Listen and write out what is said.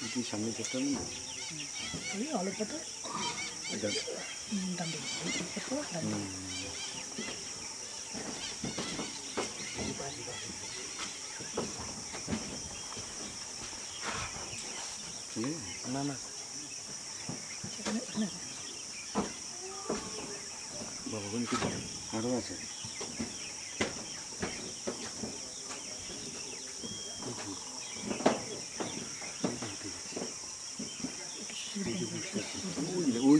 इति सामने देखता हूँ अरे आलू पता इधर दंडी पता दंडी ये ना ना बाबा को निकल Орваться. Ой, ой,